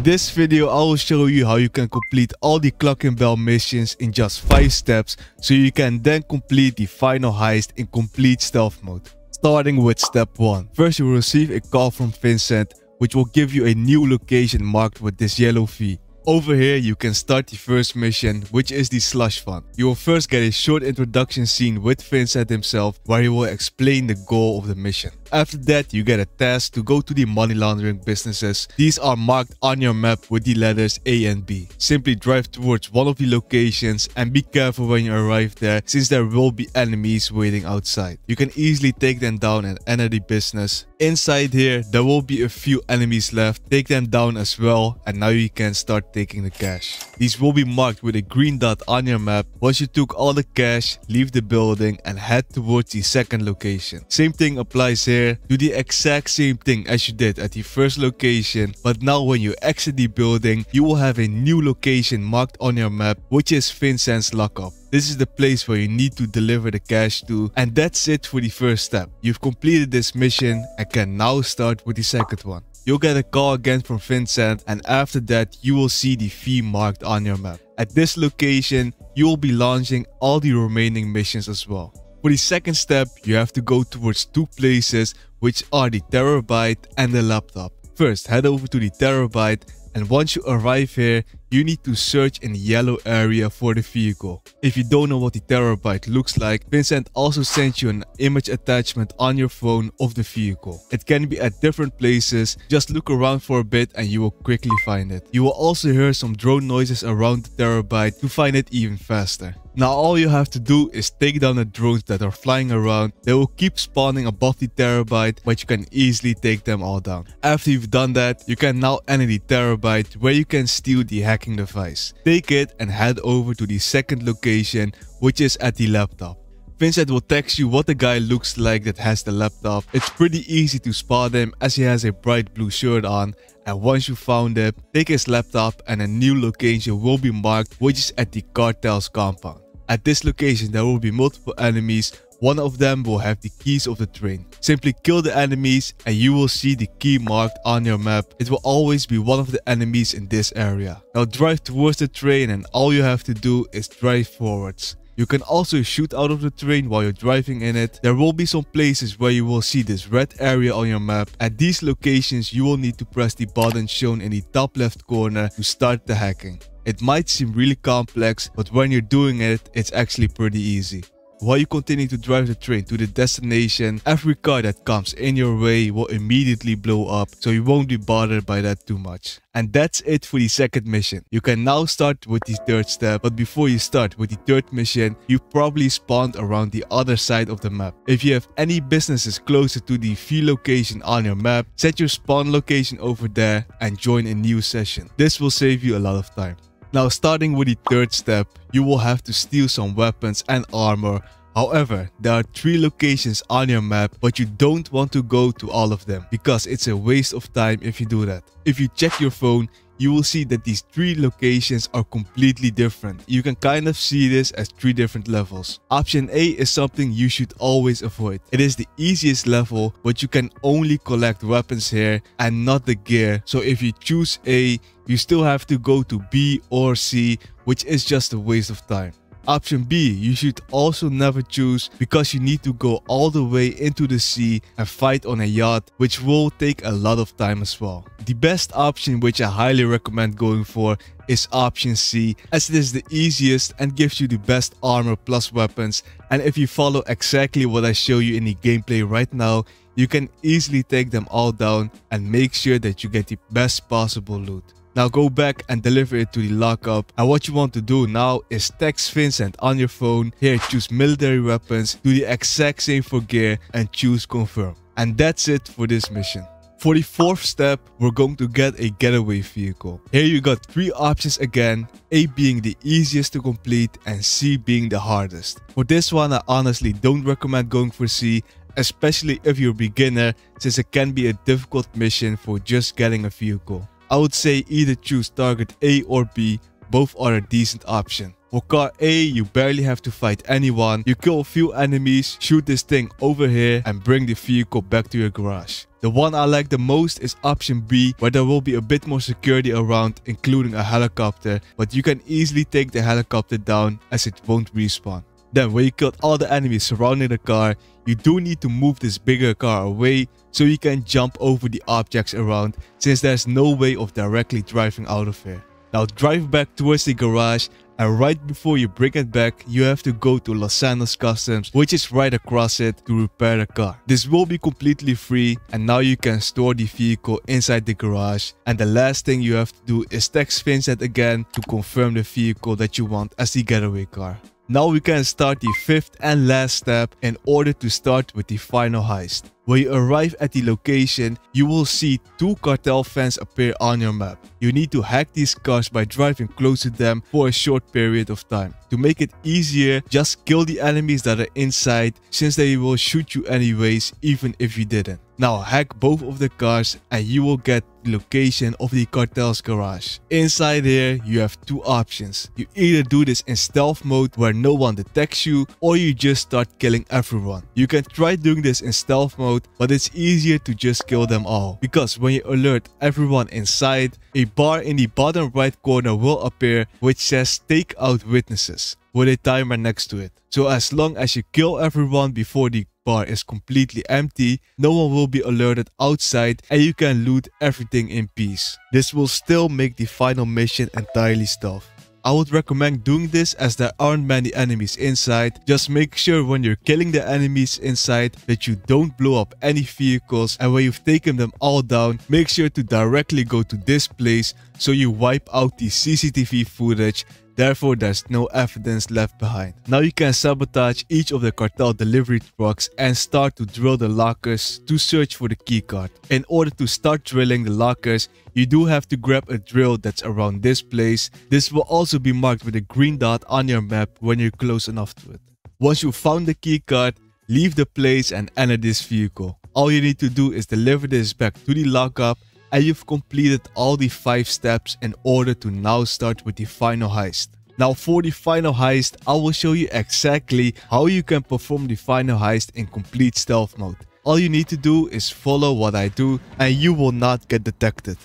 In this video, I will show you how you can complete all the Cluckin Bell missions in just 5 steps so you can then complete the final heist in complete stealth mode. Starting with step 1. First you will receive a call from Vincent which will give you a new location marked with this yellow V. Over here you can start the first mission which is the slush fund. You will first get a short introduction scene with Vincent himself where he will explain the goal of the mission. After that you get a task to go to the money laundering businesses. These are marked on your map with the letters A and B. Simply drive towards one of the locations and be careful when you arrive there since there will be enemies waiting outside. You can easily take them down and enter the business. Inside here there will be a few enemies left. Take them down as well and now you can start taking the cash. These will be marked with a green dot on your map. Once you took all the cash, leave the building and head towards the second location. Same thing applies here. Do the exact same thing as you did at the first location, but now when you exit the building, you will have a new location marked on your map, which is Vincent's lockup. This is the place where you need to deliver the cash to and that's it for the first step. You've completed this mission and can now start with the second one. You'll get a call again from Vincent and after that you will see the fee marked on your map. At this location, you will be launching all the remaining missions as well. For the second step, you have to go towards two places which are the Terrorbyte and the laptop. First, head over to the Terrorbyte and once you arrive here, you need to search in the yellow area for the vehicle. If you don't know what the Terrorbyte looks like, Vincent also sent you an image attachment on your phone of the vehicle. It can be at different places, just look around for a bit and you will quickly find it. You will also hear some drone noises around the Terrorbyte to find it even faster. Now all you have to do is take down the drones that are flying around. They will keep spawning above the Terrorbyte, but you can easily take them all down. After you've done that, you can now enter the Terrorbyte where you can steal the hacking device. Take it and head over to the second location, which is at the laptop. Vincent will text you what the guy looks like that has the laptop. It's pretty easy to spot him as he has a bright blue shirt on and once you found him, take his laptop and a new location will be marked which is at the cartel's compound. At this location there will be multiple enemies one of them will have the keys of the train. Simply kill the enemies and you will see the key marked on your map. It will always be one of the enemies in this area. Now drive towards the train and all you have to do is drive forwards. You can also shoot out of the train while you're driving in it. There will be some places where you will see this red area on your map. At these locations, you will need to press the button shown in the top left corner to start the hacking. It might seem really complex, but when you're doing it, it's actually pretty easy. While you continue to drive the train to the destination, every car that comes in your way will immediately blow up, so you won't be bothered by that too much. And that's it for the second mission. You can now start with the third step, but before you start with the third mission, you probably spawned around the other side of the map. If you have any businesses closer to the V location on your map, set your spawn location over there and join a new session. This will save you a lot of time. Now starting with the third step, you will have to steal some weapons and armor. However, there are three locations on your map but you don't want to go to all of them because it's a waste of time if you do that. If you check your phone, you will see that these three locations are completely different. You can kind of see this as three different levels. Option A is something you should always avoid. It is the easiest level, but you can only collect weapons here and not the gear. So if you choose A, you still have to go to B or C, which is just a waste of time. Option B, you should also never choose because you need to go all the way into the sea and fight on a yacht, which will take a lot of time as well. The best option which I highly recommend going for is option C as it is the easiest and gives you the best armor plus weapons and if you follow exactly what I show you in the gameplay right now, you can easily take them all down and make sure that you get the best possible loot. Now go back and deliver it to the lockup. And what you want to do now is text Vincent on your phone. Here choose military weapons. Do the exact same for gear and choose confirm. And that's it for this mission. For the fourth step, we're going to get a getaway vehicle. Here you got three options again, A being the easiest to complete and C being the hardest. For this one, I honestly don't recommend going for C, especially if you're a beginner since it can be a difficult mission for just getting a vehicle. I would say either choose target A or B, both are a decent option. For car A, you barely have to fight anyone, you kill a few enemies, shoot this thing over here and bring the vehicle back to your garage. The one I like the most is option B where there will be a bit more security around including a helicopter but you can easily take the helicopter down as it won't respawn. Then when you killed all the enemies surrounding the car, you do need to move this bigger car away so you can jump over the objects around since there's no way of directly driving out of here. Now drive back towards the garage and right before you bring it back, you have to go to Los Santos Customs, which is right across it to repair the car. This will be completely free and now you can store the vehicle inside the garage. And the last thing you have to do is text Vincent again to confirm the vehicle that you want as the getaway car. Now we can start the fifth and last step in order to start with the final heist. When you arrive at the location, you will see two cartel vans appear on your map. You need to hack these cars by driving close to them for a short period of time. To make it easier, just kill the enemies that are inside since they will shoot you anyways even if you didn't. Now hack both of the cars and you will get the location of the cartel's garage. Inside here you have two options. You either do this in stealth mode where no one detects you or you just start killing everyone. You can try doing this in stealth mode but it's easier to just kill them all because when you alert everyone inside, a bar in the bottom right corner will appear which says take out witnesses with a timer next to it. So as long as you kill everyone before the bar is completely empty, no one will be alerted outside and you can loot everything in peace. This will still make the final mission entirely stealth. I would recommend doing this as there aren't many enemies inside. Just make sure when you're killing the enemies inside that you don't blow up any vehicles and when you've taken them all down, make sure to directly go to this place so you wipe out the CCTV footage Therefore, there's no evidence left behind. Now you can sabotage each of the cartel delivery trucks and start to drill the lockers to search for the keycard. In order to start drilling the lockers, you do have to grab a drill that's around this place. This will also be marked with a green dot on your map when you're close enough to it. Once you found the keycard, leave the place and enter this vehicle. All you need to do is deliver this back to the lockup and you've completed all the 5 steps in order to now start with the final heist. Now for the final heist, I will show you exactly how you can perform the final heist in complete stealth mode. All you need to do is follow what I do and you will not get detected.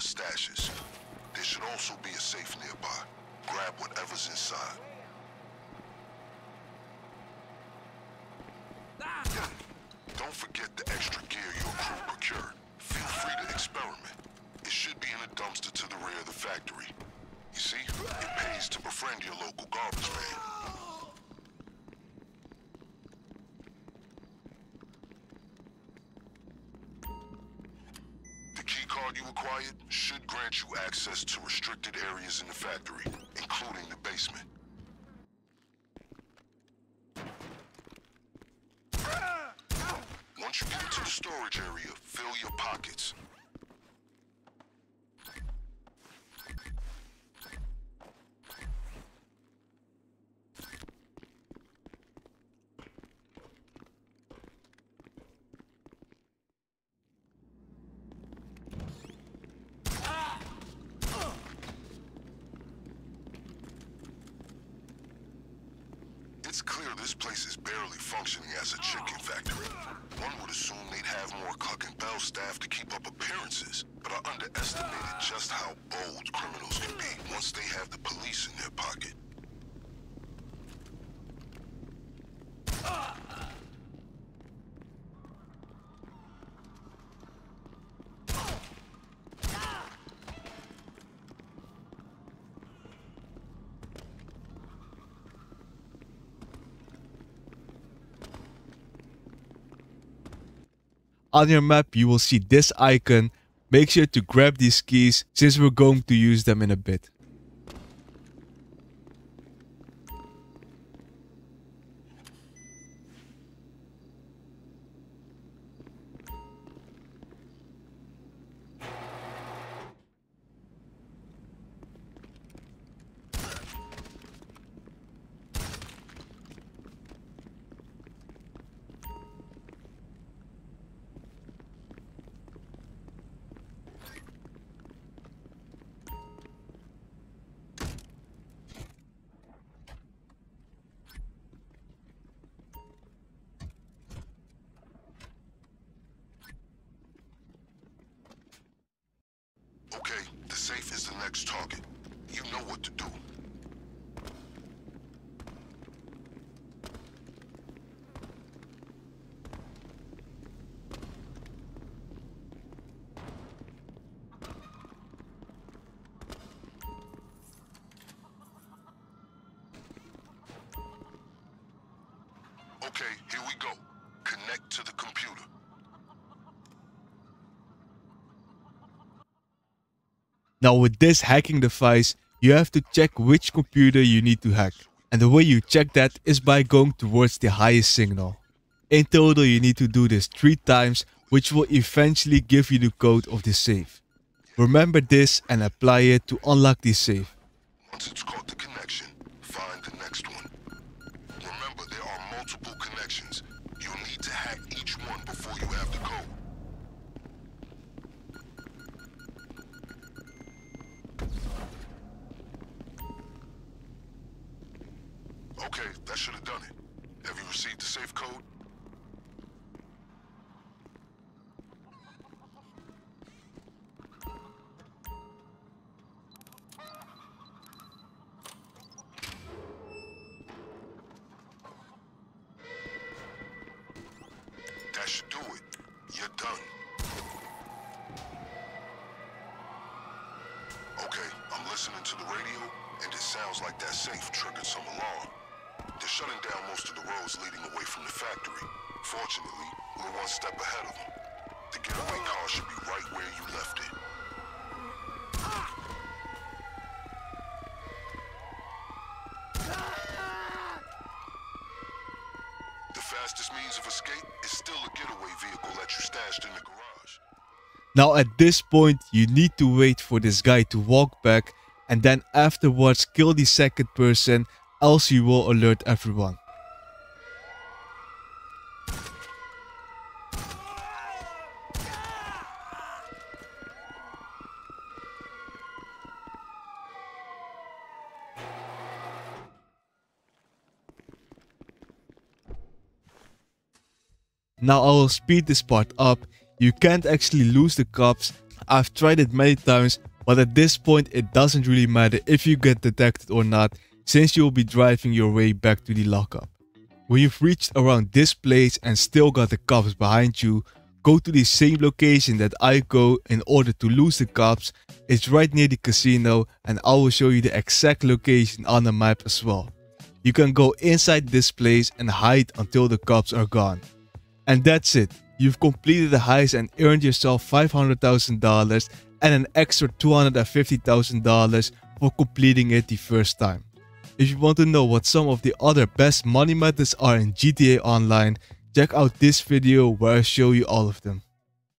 Stashes. There should also be a safe nearby. Grab whatever's inside. Don't forget the extra gear your crew procured. Feel free to experiment. It should be in a dumpster to the rear of the factory. You see, it pays to befriend your local garbage man. The card should grant you access to restricted areas in the factory, including the basement. Once you get into the storage area, fill your pockets. It's clear this place is barely functioning as a chicken factory. One would assume they'd have more Cluckin Bell staff to keep up appearances, but I underestimated just how bold criminals can be once they have the police in their pocket. On your map, you will see this icon. Make sure to grab these keys since we're going to use them in a bit. Safe is the next target. You know what to do. Okay, here we go. Connect to the computer. Now with this hacking device, you have to check which computer you need to hack. And the way you check that is by going towards the highest signal. In total you need to do this 3 times which will eventually give you the code of the safe. Remember this and apply it to unlock the safe. Once it's caught the connection, Have you received the safe code? That should do it. You're done. Okay, I'm listening to the radio, and it sounds like that safe triggered some alarm. They're shutting down most of the roads leading away from the factory. Fortunately, we're one step ahead of them. The getaway car should be right where you left it. The fastest means of escape is still a getaway vehicle that you stashed in the garage. Now at this point you need to wait for this guy to walk back and then afterwards kill the second person else you will alert everyone. Now I will speed this part up. You can't actually lose the cops. I've tried it many times, but at this point it doesn't really matter if you get detected or not, since you will be driving your way back to the lockup. When you've reached around this place and still got the cops behind you, go to the same location that I go in order to lose the cops. It's right near the casino and I will show you the exact location on the map as well. You can go inside this place and hide until the cops are gone. And that's it. You've completed the heist and earned yourself $500,000 and an extra $250,000 for completing it the first time. If you want to know what some of the other best money methods are in GTA Online, check out this video where I show you all of them.